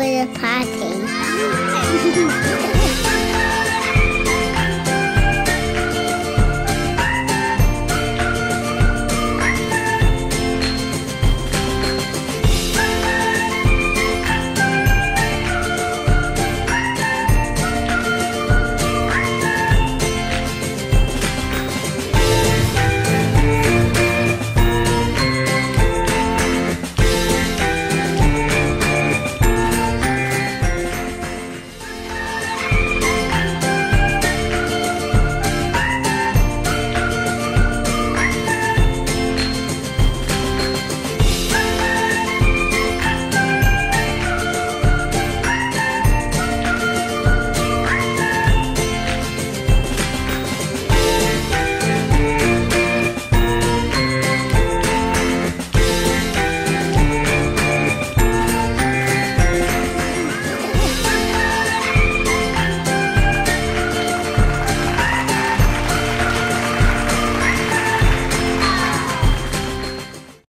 with a party.